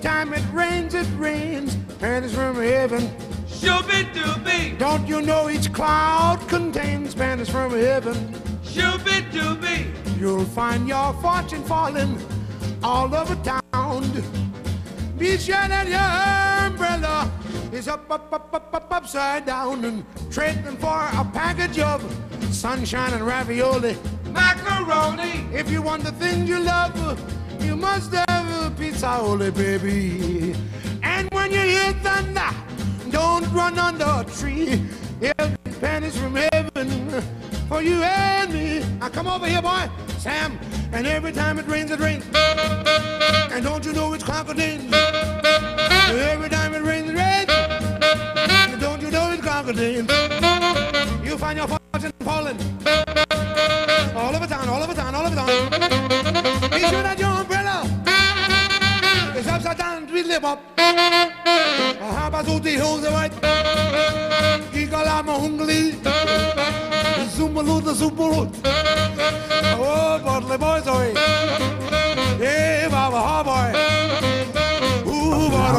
time it rains, it rains. Pennies from heaven. Shooby dooby, Don't you know each cloud contains pennies from heaven? shooby dooby, You'll find your fortune falling all over town. Be sure that your umbrella is up, up, up, up, up, upside down and trading for a package of sunshine and ravioli. macaroni, If you want the things you love, you must have pizza, holy baby. And when you hear thunder, don't run under a tree. Be pennies from heaven for you and me. Now come over here, boy, Sam. And every time it rains, it rains. And don't you know it's crocodile? Every time it rains, it rains. And don't you know it's crocodile? You find your fortune falling all over town, all over town, all over town. Be sure that your bop. Habazuti hose white. Gigala mahungli. The. Oh, boys. Ooh, go.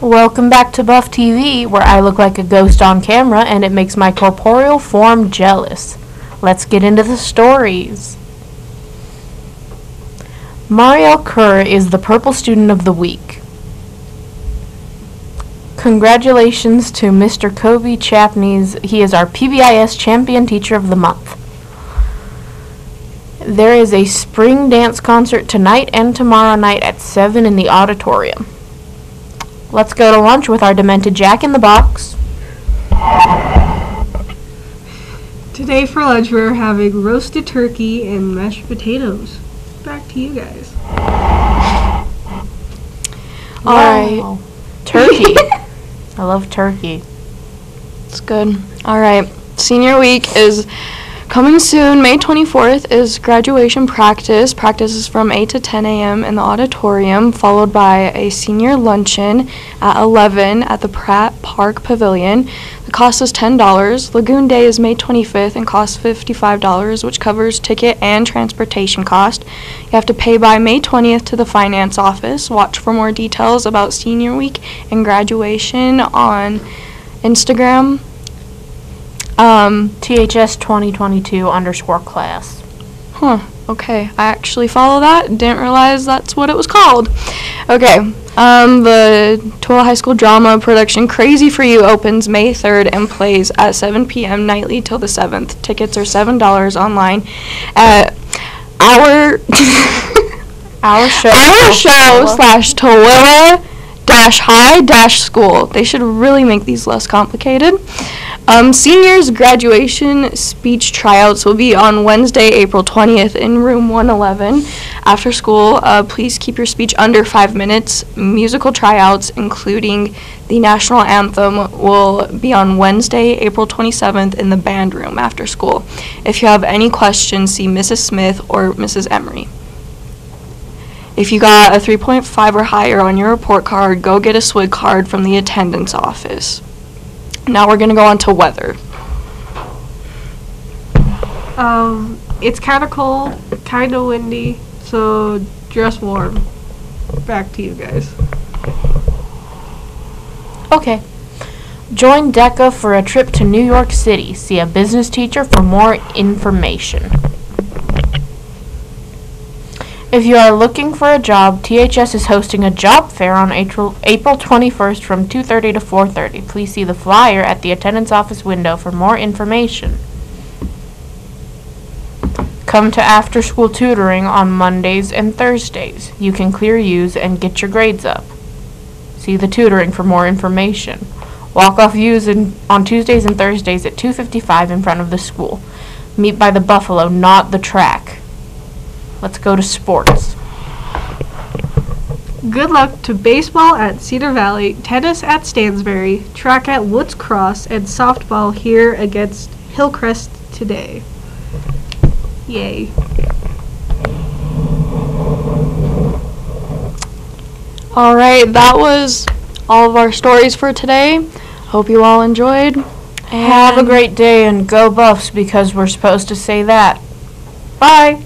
Welcome back to Buff TV, where I look like a ghost on camera and it makes my corporeal form jealous. Let's get into the stories. Mariel Kerr is the Purple Student of the Week. Congratulations to Mr. Kobe Chapneys. He is our PBIS Champion Teacher of the Month. There is a spring dance concert tonight and tomorrow night at 7 in the auditorium. Let's go to lunch with our demented Jack in the Box. Today for lunch we're having roasted turkey and mashed potatoes. Back to you guys. All right. Wow. Turkey. I love turkey. It's good. All right. Senior week is coming soon. May 24th is graduation practice. Practice is from 8 to 10 a.m. in the auditorium, followed by a senior luncheon at 11 at the Pratt Park Pavilion. The cost is $10. Lagoon Day is May 25th and costs $55, which covers ticket and transportation cost. You have to pay by May 20th to the finance office. Watch for more details about senior week and graduation on Instagram. Um, THS 2022 underscore class. Huh. Okay. I actually follow that. Didn't realize that's what it was called. Okay. Um, the Tooele High School drama production Crazy for You opens May 3rd and plays at 7 p.m. nightly till the 7th. Tickets are $7 online at our Our show. our show slash Tooele dash high dash school. They should really make these less complicated. Um, seniors graduation speech tryouts will be on Wednesday, April 20th in room 111. After school, uh, please keep your speech under five minutes. Musical tryouts, including the national anthem, will be on Wednesday, April 27th in the band room after school. If you have any questions, see Mrs. Smith or Mrs. Emery. If you got a 3.5 or higher on your report card, go get a SWIG card from the attendance office. Now we're going to go on to weather. Um, it's kind of cold, kind of windy, so dress warm. Back to you guys. Okay. Join DECA for a trip to New York City. See a business teacher for more information. If you are looking for a job, THS is hosting a job fair on April, April 21st from 2:30 to 4:30. Please see the flyer at the attendance office window for more information. Come to after school tutoring on Mondays and Thursdays. You can clear use and get your grades up. See the tutoring for more information. Walk off views in, on Tuesdays and Thursdays at 2:55 in front of the school. Meet by the Buffalo, not the track. Let's go to sports. Good luck to baseball at Cedar Valley, tennis at Stansbury, track at Woods Cross, and softball here against Hillcrest today. Yay. All right, that was all of our stories for today. Hope you all enjoyed. Have a great day and go Buffs because we're supposed to say that. Bye.